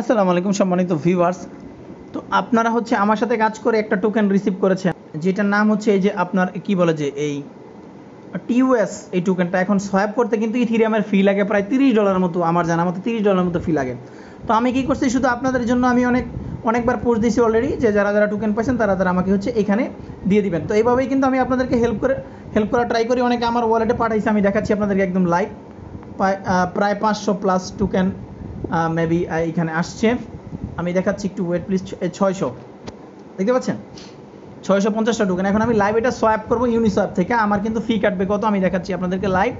আসসালামু আলাইকুম সম্মানিত ভিউয়ার্স তো আপনারা হচ্ছে আমার সাথে কাজ করে একটা টোকেন রিসিভ করেছেন, যেটার নাম হচ্ছে এই যে আপনার কি বলে যে এই টিউএস এই টোকেনটা এখন সোয়াপ করতে কিন্তু ইথিরিয়ামের ফি লাগে প্রায় তিরিশ ডলারের মতো, আমার জানা মতো তিরিশ ডলারের মতো ফি লাগে। তো আমি কি করছি, শুধু আপনাদের জন্য আমি অনেক, অনেকবার পোস্ট দিয়েছি অলরেডি যে যারা যারা টোকেন পাইছেন তারা তারা আমাকে হচ্ছে এখানে দিয়ে দিবেন। তো এইভাবেই কিন্তু আমি আপনাদেরকে হেল্প করে হেল্প করা ট্রাই করি, অনেকে আমার ওয়ালেটে পাঠাইছে, আমি দেখাচ্ছি আপনাদেরকে একদম লাইভ প্রায় পাঁচশো প্লাস টোকেন মেবি এখানে আসছে। আমি দেখাচ্ছি একটু ওয়েট প্লিজ ছয়শো। দেখতে পাচ্ছেন? ছয়শো পঞ্চাশটা টোকেন এখন আমি লাইভ এটা সোয়াপ করব ইউনিসোয়াপ থেকে। আমার কিন্তু ফি কাটবে কত? আমি দেখাচ্ছি আপনাদেরকে লাইভ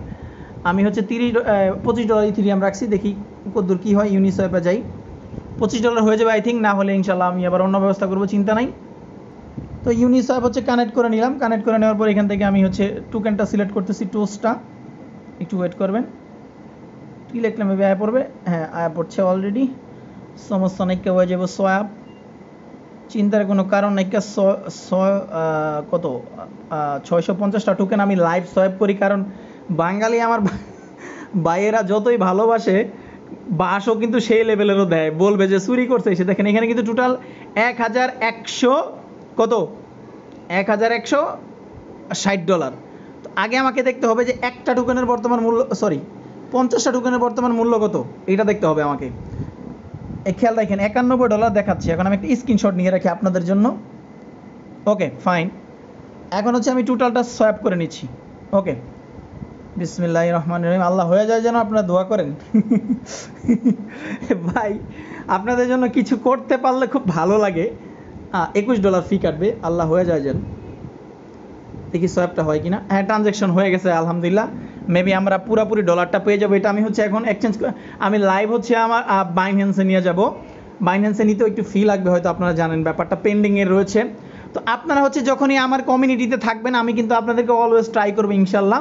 আমি হচ্ছে তিরিশ পঁচিশ ডলার ইথিরিয়াম রাখছি। দেখি কদ্দূর কী হয় ইউনিসোয়াপে যাই। পঁচিশ ডলার হয়ে যাবে আই থিঙ্ক না হলে ইনশাল্লাহ আমি আবার অন্য ব্যবস্থা করব, চিন্তা নাই। তো ইউনিসোয়াপ হচ্ছে কানেক্ট করে নিলাম। কানেক্ট করে নেওয়ার পর এখান থেকে আমি হচ্ছে টোকেনটা সিলেক্ট করতেছি টোস্টটা একটু ওয়েট করবেন। কী লিখলাম এভাবে আয়া পড়বে। হ্যাঁ আয়া পড়ছে অলরেডি সমস্যা নাইকা হয়ে যাব সোয়াব। চিন্তার কোনো কারণ নাইকা কত? ছয়শো পঞ্চাশটা টোকেন আমি লাইভ সোয়াব করি, কারণ বাঙালি আমার বাইয়েরা যতই ভালোবাসে বাসও কিন্তু সেই লেভেলেরও দেয়। বলবে যে চুরি করছে, সে দেখেন, এখানে কিন্তু টোটাল এক হাজার একশো, কত? এক হাজার একশো ষাট ডলার তো আগে আমাকে দেখতে হবে যে একটা টোকেনের বর্তমান মূল্য সরি পঞ্চাশটা টোকেনের বর্তমান মূল্য কত? এটা দেখতে হবে আমাকে। এই খেয়াল রাখেন, একানব্বই ডলার দেখাচ্ছে। এখন আমি একটা স্ক্রিনশট নিয়ে রাখি আপনাদের জন্য। ওকে ফাইন এখন হচ্ছে আমি টোটালটা সোয়াপ করে নিচ্ছি। ওকে বিসমিল্লাহ রহমান রহিম। আল্লাহ হয়ে যায় যেন আপনারা দোয়া করেন। ভাই, আপনাদের জন্য কিছু করতে পারলে খুব ভালো লাগে। একুশ ডলার ফি কাটবে। আল্লাহ হয়ে যায় যেন। দেখি সোয়াবটা হয় কিনা। হ্যাঁ ট্রানজ্যাকশন হয়ে গেছে, আলহামদুলিল্লাহ। মেবি আমরা পুরোপুরি ডলারটা পেয়ে যাব। এটা আমি হচ্ছে এখন এক্সচেঞ্জ আমি লাইভ হচ্ছে আমার বাইন্যান্সে নিয়ে যাব। বাইন্যান্সে নিতেও একটু ফি লাগবে, হয়তো আপনারা জানেন ব্যাপারটা। পেন্ডিংয়ে রয়েছে। তো আপনারা হচ্ছে যখনই আমার কমিউনিটিতে থাকবেন, আমি কিন্তু আপনাদেরকে অলওয়েজ ট্রাই করব ইনশাল্লাহ।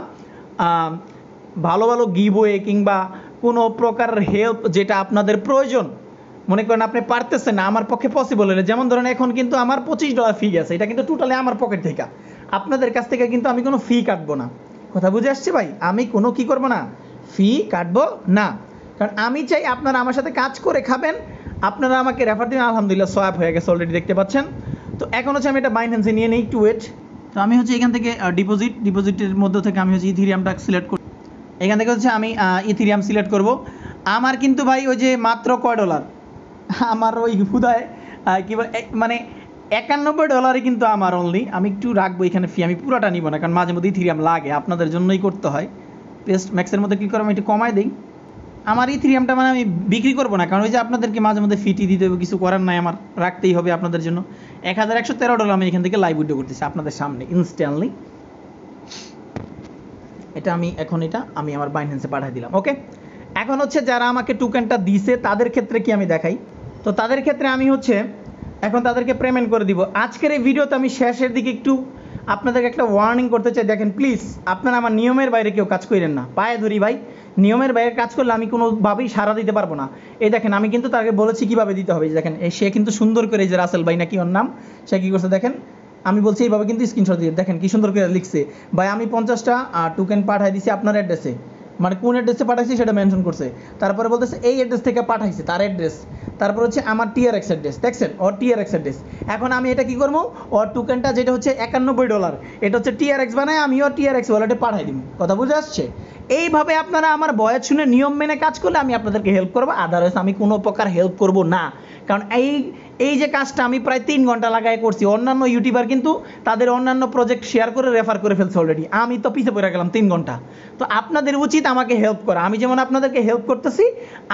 ভালো ভালো গিভওয়ে কিংবা কোনো প্রকার হেল্প যেটা আপনাদের প্রয়োজন। মনে করেন আপনি পারতেছেন না, আমার পক্ষে পসিবল হলে। যেমন ধরেন এখন কিন্তু আমার পঁচিশ ডলার ফি আছে এটা কিন্তু টোটালি আমার পকেট থেকে। আপনাদের কাছ থেকে কিন্তু আমি কোনো ফি কাটবো না। কথা বুঝে আসছে ভাই? আমি কোনো কি করব না? ফি কাটবো না। কারণ আমি চাই আপনারা আমার সাথে কাজ করে খাবেন। আপনারা আমাকে রেফার দিন আলহামদুলিল্লাহ সোয়াব হয়ে গেছে অলরেডি দেখতে পাচ্ছেন। তো এখন হচ্ছে আমি এটা বাইন্যান্সে নিয়ে নিই, একটু ওয়েট তো আমি হচ্ছে এখান থেকে ডিপোজিট ডিপোজিটের মধ্যে থেকে আমি হচ্ছে ইথিরিয়ামটা সিলেক্ট করি এখান থেকে হচ্ছে আমি ইথিরিয়াম সিলেক্ট করব। আমার কিন্তু ভাই ওই যে মাত্র কয় ডলার আমার ওই হুদায় কি মানে একানব্বই ডলারই কিন্তু আমার অনলি আমি একটু রাখব এখানে ফি আমি পুরোটা নিব না, কারণ মাঝে মধ্যে ইথিরিয়াম লাগে, আপনাদের জন্যই করতে হয়। পেস্ট ম্যাক্সের মধ্যে ক্লিক করে আমি একটু কমাই দিই। আমার এই ইথিরিয়ামটা মানে আমি বিক্রি করব না, কারণ ওই যে আপনাদেরকে মাঝে মধ্যে ফিটি দিতে হবে, কিছু করার নাই, আমার রাখতেই হবে আপনাদের জন্য। এক হাজার একশো তেরো ডলার আমি এখান থেকে লাইভ উইডিও করতেছি আপনাদের সামনে ইনস্ট্যান্টলি এটা আমি, এখন এটা আমি আমার বাইন্যান্সে পাঠিয়ে দিলাম ওকে এখন হচ্ছে যারা আমাকে টোকেনটা দিছে, তাদের ক্ষেত্রে কি আমি দেখাই? তো তাদের ক্ষেত্রে আমি হচ্ছে এখন তাদেরকে পেমেন্ট করে দিব। আজকের এই ভিডিওতে আমি শেষের দিকে একটু আপনাদেরকে একটা ওয়ার্নিং করতে চাই। দেখেন প্লিজ আপনারা আমার নিয়মের বাইরে কেউ কাজ করেন না। পায়ে ধরি ভাই। নিয়মের বাইরে কাজ করলে আমি কোনোভাবেই সারা দিতে পারব না। এই দেখেন, আমি কিন্তু তাকে বলেছি কীভাবে দিতে হবে। দেখেন সে কিন্তু সুন্দর করে যে রাসেল ভাই, নাকি ওর নাম? সে কী করছে দেখেন, আমি বলছি এইভাবে কিন্তু স্ক্রিনশট দিয়ে। দেখেন, কি সুন্দর করে লিখছে। ভাই, আমি পঞ্চাশটা টোকেন পাঠাই দিছি আপনার অ্যাড্রেসে মানে কোন অ্যাড্রেসে পাঠাইছি সেটা মেনশন করছে। তারপরে বলতেছে, এই অ্যাড্রেস থেকে পাঠাইছে তার অ্যাড্রেস তারপর হচ্ছে আমার টিআরএক্স অ্যাড্রেস দেখছেন? ওর টিআরএক্স অ্যাড্রেস এখন আমি এটা কি করব? ওর টোকেনটা যেটা হচ্ছে একানব্বই ডলার এটা হচ্ছে টিআরএক্স বানায়, আমি ওর টিআরএক্স ওয়ালেটে পাঠাই দিব। কথা বুঝে আসছে? এইভাবে আপনারা আমার বয়স শুনে নিয়ম মেনে কাজ করলে আমি আপনাদেরকে হেল্প করব আদারওয়াইজ আমি কোনো প্রকার হেল্প করব না। কারণ এই এই যে কাজটা আমি প্রায় তিন ঘণ্টা লাগায় করছি, অন্যান্য ইউটিউবার কিন্তু তাদের অন্যান্য প্রজেক্ট শেয়ার করে রেফার করে ফেলছে অলরেডি আমি তো পিছিয়ে পড়ে গেলাম তিন ঘণ্টা। তো আপনাদের উচিত আমাকে হেল্প করা। আমি যেমন আপনাদেরকে হেল্প করতেছি,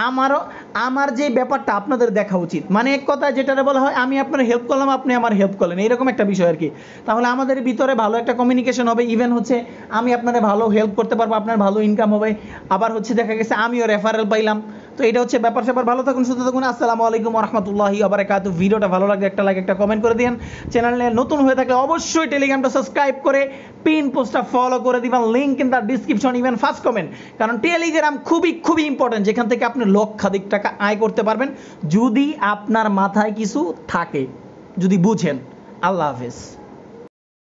আমারও, আমার যে ব্যাপারটা আপনাদের দেখা উচিত। মানে এক কথা যেটা বলা হয়, আমি আপনার হেল্প করলাম, আপনি আমার হেল্প করলেন। এইরকম একটা বিষয় আর কি। তাহলে আমাদের ভিতরে ভালো একটা কমিউনিকেশন হবে। ইভেন হচ্ছে, আমি আপনার ভালো হেল্প করতে পারব, আপনার ভালো ইনকাম হবে। আবার হচ্ছে দেখা গেছে, আমিও রেফারেল পাইলাম। তো এটা হচ্ছে ব্যাপার স্যাপার। ভালো থাকুন, সুস্থ থাকুন। আসসালামু আলাইকুম রহমতুল্লাহি আবরাকাতু ভিডিওটা ভালো লাগলে একটা লাইক একটা কমেন্ট করে দিন চ্যানেলে নতুন হয়ে থাকলে অবশ্যই টেলিগ্রামটা সাবস্ক্রাইব করে পিন পোস্টটা ফলো করে দিবেন। Link in the description even first comment কারণ টেলিগ্রাম খুবই খুবই ইম্পর্টেন্ট যেখান থেকে আপনি লক্ষাধিক টাকা আয় করতে পারবেন। যদি আপনার মাথায় কিছু থাকে, যদি বুঝেন। আল্লাহ হাফেজ।